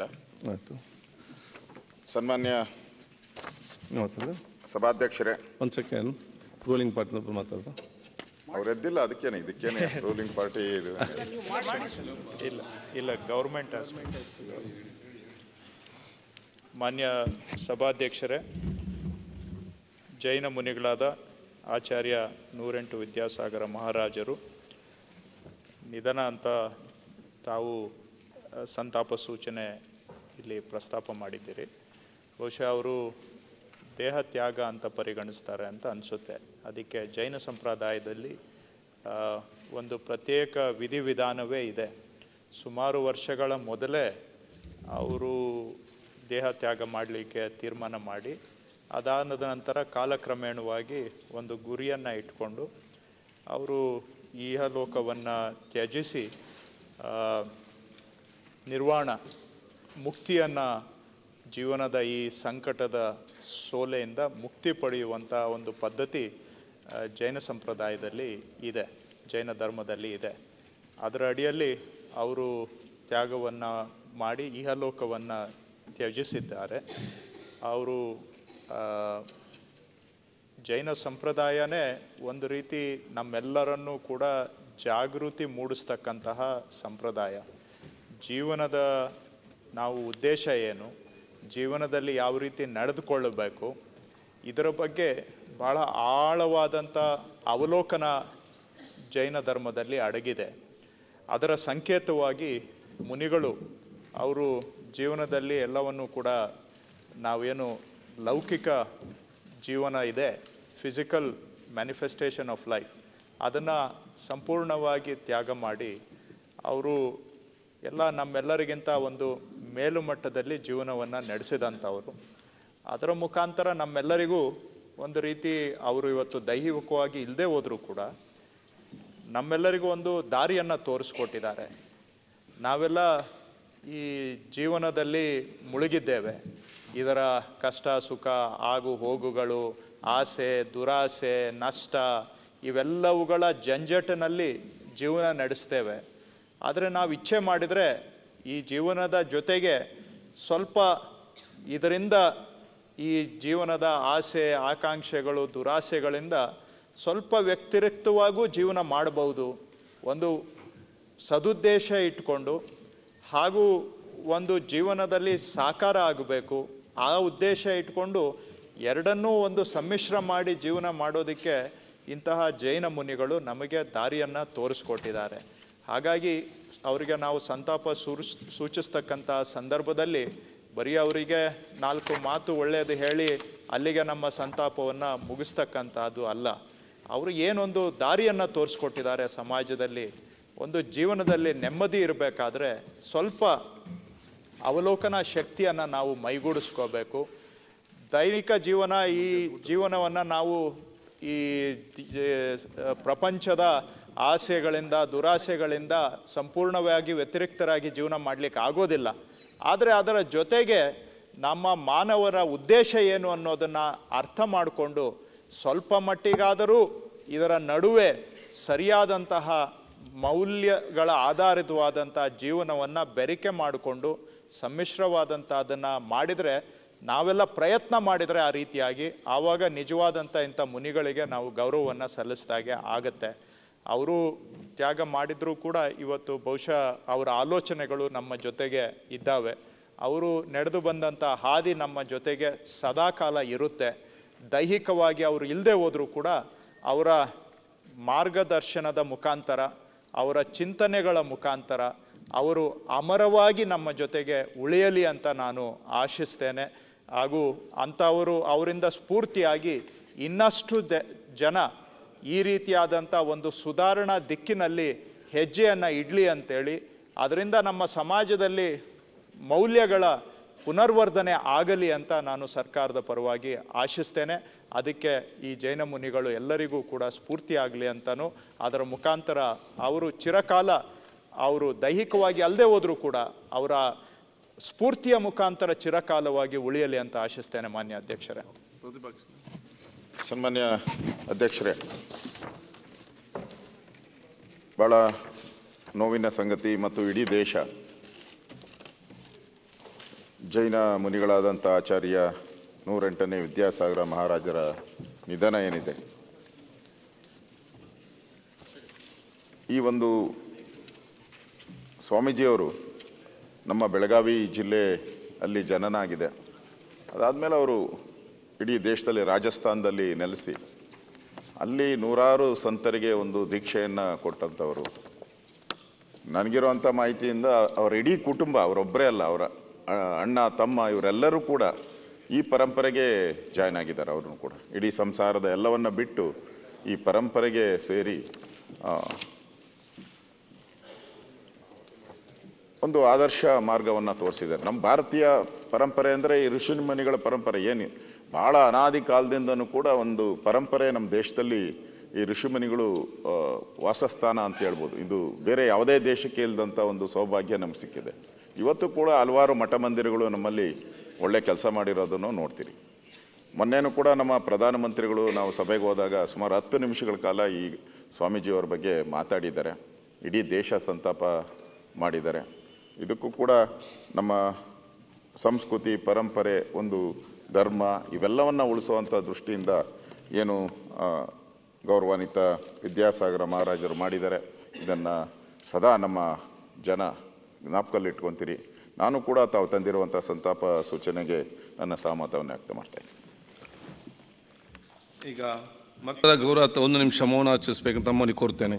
ಇಲ್ಲ. ಆಯಿತು. ಸನ್ಮಾನ್ಯ ಮಾತಾಡಿದ್ರೆ ಸಭಾಧ್ಯಕ್ಷರೇ. ಒಂದು ಸೆಕೆಂಡ್ ರೂಲಿಂಗ್ ಪಾರ್ಟಿ ಮಾತಾಡೋದು ಅವ್ರು ಎದ್ದಿಲ್ಲ ಅದಕ್ಕೇನೆ ಇದಕ್ಕೇನೆ. ರೂಲಿಂಗ್ ಪಾರ್ಟಿ ಇದು. ಇಲ್ಲ ಇಲ್ಲ ಗೌರ್ಮೆಂಟ್ ಮಾನ್ಯ ಸಭಾಧ್ಯಕ್ಷರೇ ಜೈನ ಮುನಿಗಳಾದ ಆಚಾರ್ಯ ನೂರೆಂಟು ವಿದ್ಯಾಸಾಗರ ಮಹಾರಾಜರು ನಿಧನ ಅಂತ ತಾವು ಸಂತಾಪ ಸೂಚನೆ ಇಲ್ಲಿ ಪ್ರಸ್ತಾಪ ಮಾಡಿದ್ದೀರಿ. ಬಹುಶಃ ಅವರು ದೇಹ ತ್ಯಾಗ ಅಂತ ಪರಿಗಣಿಸ್ತಾರೆ ಅಂತ ಅನಿಸುತ್ತೆ. ಅದಕ್ಕೆ ಜೈನ ಸಂಪ್ರದಾಯದಲ್ಲಿ ಒಂದು ಪ್ರತ್ಯೇಕ ವಿಧಿವಿಧಾನವೇ ಇದೆ. ಸುಮಾರು ವರ್ಷಗಳ ಮೊದಲೇ ಅವರು ದೇಹ ತ್ಯಾಗ ಮಾಡಲಿಕ್ಕೆ ತೀರ್ಮಾನ ಮಾಡಿ ಅದಾದ ನಂತರ ಕಾಲಕ್ರಮೇಣವಾಗಿ ಒಂದು ಗುರಿಯನ್ನು ಇಟ್ಕೊಂಡು, ಅವರು ಈಹಲೋಕವನ್ನು ತ್ಯಜಿಸಿ ನಿರ್ವಾಣ ಮುಕ್ತಿಯನ್ನು ಜೀವನದ ಈ ಸಂಕಟದ ಸೋಲೆಯಿಂದ ಮುಕ್ತಿ ಪಡೆಯುವಂಥ ಒಂದು ಪದ್ಧತಿ ಜೈನ ಸಂಪ್ರದಾಯದಲ್ಲಿ ಇದೆ, ಜೈನ ಧರ್ಮದಲ್ಲಿ ಇದೆ. ಅದರ ಅಡಿಯಲ್ಲಿ ಅವರು ತ್ಯಾಗವನ್ನು ಮಾಡಿ ಇಹಲೋಕವನ್ನು ತ್ಯಜಿಸಿದ್ದಾರೆ. ಅವರು ಜೈನ ಸಂಪ್ರದಾಯನೇ ಒಂದು ರೀತಿ ನಮ್ಮೆಲ್ಲರನ್ನೂ ಕೂಡ ಜಾಗೃತಿ ಮೂಡಿಸ್ತಕ್ಕಂತಹ ಸಂಪ್ರದಾಯ. ಜೀವನದ ನಾವು ಉದ್ದೇಶ ಏನು? ಜೀವನದಲ್ಲಿ ಯಾವ ರೀತಿ ನಡೆದುಕೊಳ್ಳಬೇಕು? ಇದರ ಬಗ್ಗೆ ಭಾಳ ಆಳವಾದಂಥ ಅವಲೋಕನ ಜೈನ ಧರ್ಮದಲ್ಲಿ ಅಡಗಿದೆ. ಅದರ ಸಂಕೇತವಾಗಿ ಮುನಿಗಳು ಅವರು ಜೀವನದಲ್ಲಿ ಎಲ್ಲವನ್ನು ಕೂಡ ನಾವೇನು ಲೌಕಿಕ ಜೀವನ ಇದೆ ಫಿಸಿಕಲ್ ಮ್ಯಾನಿಫೆಸ್ಟೇಷನ್ ಆಫ್ ಲೈಫ್ ಅದನ್ನು ಸಂಪೂರ್ಣವಾಗಿ ತ್ಯಾಗ ಮಾಡಿ ಅವರು ಎಲ್ಲ ನಮ್ಮೆಲ್ಲರಿಗಿಂತ ಒಂದು ಮೇಲುಮಟ್ಟದಲ್ಲಿ ಜೀವನವನ್ನು ನಡೆಸಿದಂಥವರು. ಅದರ ಮುಖಾಂತರ ನಮ್ಮೆಲ್ಲರಿಗೂ ಒಂದು ರೀತಿ ಅವರು ಇವತ್ತು ದೈಹಿಕವಾಗಿ ಇಲ್ಲದೆ ಹೋದರೂ ಕೂಡ ನಮ್ಮೆಲ್ಲರಿಗೂ ಒಂದು ದಾರಿಯನ್ನು ತೋರಿಸ್ಕೊಟ್ಟಿದ್ದಾರೆ. ನಾವೆಲ್ಲ ಈ ಜೀವನದಲ್ಲಿ ಮುಳುಗಿದ್ದೇವೆ. ಇದರ ಕಷ್ಟ, ಸುಖ, ಆಗು, ಹೋಗುಗಳು, ಆಸೆ, ದುರಾಸೆ, ನಷ್ಟ ಇವೆಲ್ಲವುಗಳ ಜಂಜಟಿನಲ್ಲಿ ಜೀವನ ನಡೆಸ್ತೇವೆ. ಆದರೆ ನಾವು ಇಚ್ಛೆ ಮಾಡಿದರೆ ಈ ಜೀವನದ ಜೊತೆಗೆ ಸ್ವಲ್ಪ ಇದರಿಂದ ಈ ಜೀವನದ ಆಸೆ, ಆಕಾಂಕ್ಷೆಗಳು, ದುರಾಸೆಗಳಿಂದ ಸ್ವಲ್ಪ ವ್ಯತಿರಿಕ್ತವಾಗೂ ಜೀವನ ಮಾಡಬಹುದು. ಒಂದು ಸದುದ್ದೇಶ ಇಟ್ಕೊಂಡು ಹಾಗೂ ಒಂದು ಜೀವನದಲ್ಲಿ ಸಾಕಾರ ಆಗಬೇಕು. ಆ ಉದ್ದೇಶ ಇಟ್ಕೊಂಡು ಎರಡನ್ನೂ ಒಂದು ಸಮ್ಮಿಶ್ರ ಮಾಡಿ ಜೀವನ ಮಾಡೋದಕ್ಕೆ ಇಂತಹ ಜೈನ ಮುನಿಗಳು ನಮಗೆ ದಾರಿಯನ್ನು ತೋರಿಸ್ಕೊಟ್ಟಿದ್ದಾರೆ. ಹಾಗಾಗಿ ಅವರಿಗೆ ನಾವು ಸಂತಾಪ ಸೂರಿಸ್ ಸೂಚಿಸ್ತಕ್ಕಂಥ ಸಂದರ್ಭದಲ್ಲಿ ಬರೀ ಅವರಿಗೆ ನಾಲ್ಕು ಮಾತು ಒಳ್ಳೆಯದು ಹೇಳಿ ಅಲ್ಲಿಗೆ ನಮ್ಮ ಸಂತಾಪವನ್ನು ಮುಗಿಸ್ತಕ್ಕಂಥದ್ದು ಅಲ್ಲ. ಅವರು ಏನೊಂದು ದಾರಿಯನ್ನು ತೋರಿಸ್ಕೊಟ್ಟಿದ್ದಾರೆ ಸಮಾಜದಲ್ಲಿ. ಒಂದು ಜೀವನದಲ್ಲಿ ನೆಮ್ಮದಿ ಇರಬೇಕಾದ್ರೆ ಸ್ವಲ್ಪ ಅವಲೋಕನ ಶಕ್ತಿಯನ್ನು ನಾವು ಮೈಗೂಡಿಸ್ಕೋಬೇಕು. ದೈನಿಕ ಜೀವನ ಈ ಜೀವನವನ್ನು ನಾವು ಈ ಪ್ರಪಂಚದ ಆಸೆಗಳಿಂದ, ದುರಾಸೆಗಳಿಂದ ಸಂಪೂರ್ಣವಾಗಿ ವ್ಯತಿರಿಕ್ತರಾಗಿ ಜೀವನ ಮಾಡಲಿಕ್ಕೆ ಆಗೋದಿಲ್ಲ. ಆದರೆ ಅದರ ಜೊತೆಗೆ ನಮ್ಮ ಮಾನವರ ಉದ್ದೇಶ ಏನು ಅನ್ನೋದನ್ನು ಅರ್ಥ ಮಾಡಿಕೊಂಡು ಸ್ವಲ್ಪ ಮಟ್ಟಿಗಾದರೂ ಇದರ ನಡುವೆ ಸರಿಯಾದಂತಹ ಮೌಲ್ಯಗಳ ಆಧಾರಿತವಾದಂಥ ಜೀವನವನ್ನು ಬೆರಿಕೆ ಮಾಡಿಕೊಂಡು ಸಮ್ಮಿಶ್ರವಾದಂಥ ಅದನ್ನು ಮಾಡಿದರೆ ನಾವೆಲ್ಲ ಪ್ರಯತ್ನ ಮಾಡಿದರೆ ಆ ರೀತಿಯಾಗಿ ಆವಾಗ ನಿಜವಾದಂಥ ಇಂಥ ಮುನಿಗಳಿಗೆ ನಾವು ಗೌರವವನ್ನು ಸಲ್ಲಿಸಿದಾಗೆ ಆಗತ್ತೆ. ಅವರು ತ್ಯಾಗ ಮಾಡಿದರೂ ಕೂಡ ಇವತ್ತು ಬಹುಶಃ ಅವರ ಆಲೋಚನೆಗಳು ನಮ್ಮ ಜೊತೆಗೆ ಇದ್ದಾವೆ. ಅವರು ನಡೆದು ಬಂದಂಥ ಹಾದಿ ನಮ್ಮ ಜೊತೆಗೆ ಸದಾಕಾಲ ಇರುತ್ತೆ. ದೈಹಿಕವಾಗಿ ಅವರು ಇಲ್ಲದೆ ಹೋದರೂ ಕೂಡ ಅವರ ಮಾರ್ಗದರ್ಶನದ ಮುಖಾಂತರ, ಅವರ ಚಿಂತನೆಗಳ ಮುಖಾಂತರ ಅವರು ಅಮರವಾಗಿ ನಮ್ಮ ಜೊತೆಗೆ ಉಳಿಯಲಿ ಅಂತ ನಾನು ಆಶಿಸ್ತೇನೆ. ಹಾಗೂ ಅಂಥವರು ಅವರಿಂದ ಸ್ಫೂರ್ತಿಯಾಗಿ ಇನ್ನಷ್ಟು ಜನ ಈ ರೀತಿಯಾದಂಥ ಒಂದು ಸುಧಾರಣಾ ದಿಕ್ಕಿನಲ್ಲಿ ಹೆಜ್ಜೆಯನ್ನು ಇಡಲಿ ಅಂತೇಳಿ. ಅದರಿಂದ ನಮ್ಮ ಸಮಾಜದಲ್ಲಿ ಮೌಲ್ಯಗಳ ಪುನರ್ವರ್ಧನೆ ಆಗಲಿ ಅಂತ ನಾನು ಸರ್ಕಾರದ ಪರವಾಗಿ ಆಶಿಸ್ತೇನೆ. ಅದಕ್ಕೆ ಈ ಜೈನ ಮುನಿಗಳು ಎಲ್ಲರಿಗೂ ಕೂಡ ಸ್ಫೂರ್ತಿ ಆಗಲಿ ಅಂತಲೂ ಅದರ ಮುಖಾಂತರ ಅವರು ಚಿರಕಾಲ ಅವರು ದೈಹಿಕವಾಗಿ ಅಲ್ಲದೆ ಹೋದರೂ ಕೂಡ ಅವರ ಸ್ಫೂರ್ತಿಯ ಮುಖಾಂತರ ಚಿರಕಾಲವಾಗಿ ಉಳಿಯಲಿ ಅಂತ ಆಶಿಸ್ತೇನೆ ಮಾನ್ಯ ಅಧ್ಯಕ್ಷರೇ. ಸನ್ಮಾನ್ಯ ಅಧ್ಯಕ್ಷರೇ ಭಾಳ ನೋವಿನ ಸಂಗತಿ ಮತ್ತು ಇಡೀ ದೇಶ ಜೈನ ಮುನಿಗಳಾದಂಥ ಆಚಾರ್ಯ ನೂರೆಂಟನೇ ವಿದ್ಯಾಸಾಗರ ಮಹಾರಾಜರ ನಿಧನ ಏನಿದೆ. ಈ ಒಂದು ಸ್ವಾಮೀಜಿಯವರು ನಮ್ಮ ಬೆಳಗಾವಿ ಜಿಲ್ಲೆ ಅಲ್ಲಿ ಜನನ ಆಗಿದೆ ಅದಾದಮೇಲೆ ಅವರು ಇಡೀ ದೇಶದಲ್ಲಿ ರಾಜಸ್ಥಾನದಲ್ಲಿ ನೆಲೆಸಿ, ಅಲ್ಲಿ ನೂರಾರು ಸಂತರಿಗೆ ಒಂದು ದೀಕ್ಷೆಯನ್ನು ಕೊಟ್ಟಂಥವರು ನನಗಿರುವಂಥ ಮಾಹಿತಿಯಿಂದ ಅವರ ಇಡೀ ಕುಟುಂಬ, ಅವರೊಬ್ಬರೇ ಅಲ್ಲ, ಅವರ ಅಣ್ಣ, ತಮ್ಮ ಇವರೆಲ್ಲರೂ ಕೂಡ ಈ ಪರಂಪರೆಗೆ ಜಾಯ್ನ್ ಆಗಿದ್ದಾರೆ, ಅವ್ರನ್ನೂ ಕೂಡ. ಇಡೀ ಸಂಸಾರದ ಎಲ್ಲವನ್ನು ಬಿಟ್ಟು ಈ ಪರಂಪರೆಗೆ ಸೇರಿ ಆ, ಒಂದು ಆದರ್ಶ ಮಾರ್ಗವನ್ನು ತೋರಿಸಿದ್ದಾರೆ. ನಮ್ಮ ಭಾರತೀಯ ಪರಂಪರೆ ಅಂದರೆ ಈ ಋಷಿಮುನಿಗಳ ಪರಂಪರೆ ಏನು ಭಾಳ ಅನಾದಿ ಕಾಲದಿಂದನೂ ಕೂಡ ಒಂದು ಪರಂಪರೆ ನಮ್ಮ ದೇಶದಲ್ಲಿ ಈ ಋಷಿಮುನಿಗಳು ವಾಸಸ್ಥಾನ ಅಂತ ಹೇಳ್ಬೋದು. ಇದು ಬೇರೆ ಯಾವುದೇ ದೇಶಕ್ಕೆ ಇಲ್ಲದಂಥ ಒಂದು ಸೌಭಾಗ್ಯ ನಮ್ಗೆ ಸಿಕ್ಕಿದೆ. ಇವತ್ತು ಕೂಡ ಹಲವಾರು ಮಠ ಮಂದಿರಗಳು ನಮ್ಮಲ್ಲಿ ಒಳ್ಳೆ ಕೆಲಸ ಮಾಡಿರೋದನ್ನು ನೋಡ್ತೀರಿ. ಮೊನ್ನೆನೂ ಕೂಡ ನಮ್ಮ ಪ್ರಧಾನಮಂತ್ರಿಗಳು ನಾವು ಸಭೆಗೆ ಹೋದಾಗ ಸುಮಾರು ಹತ್ತು ನಿಮಿಷಗಳ ಕಾಲ ಈ ಸ್ವಾಮೀಜಿಯವರ ಬಗ್ಗೆ ಮಾತಾಡಿದ್ದಾರೆ. ಇಡೀ ದೇಶ ಸಂತಾಪ ಮಾಡಿದ್ದಾರೆ. ಇದಕ್ಕೂ ಕೂಡ ನಮ್ಮ ಸಂಸ್ಕೃತಿ, ಪರಂಪರೆ, ಒಂದು ಧರ್ಮ ಇವೆಲ್ಲವನ್ನು ಉಳಿಸುವಂಥ ದೃಷ್ಟಿಯಿಂದ ಏನು ಗೌರವಾನ್ವಿತ ವಿದ್ಯಾಸಾಗರ ಮಹಾರಾಜರು ಮಾಡಿದ್ದಾರೆ ಇದನ್ನು ಸದಾ ನಮ್ಮ ಜನ ಜ್ಞಾಪಕಲ್ಲಿಟ್ಕೊತೀರಿ ನಾನು ಕೂಡ ತಾವು ತಂದಿರುವಂಥ ಸಂತಾಪ ಸೂಚನೆಗೆ ನನ್ನ ಸಹಮತವನ್ನು ವ್ಯಕ್ತ ಮಾಡ್ತೇನೆ ಈಗ ಮಕ್ಕಳ ಗೌರವ ಒಂದು ನಿಮಿಷ ಮೌನ ಆಚರಿಸ್ಬೇಕಂತ ತಮ್ಮಲ್ಲಿ ಕೋರ್ತೇನೆ.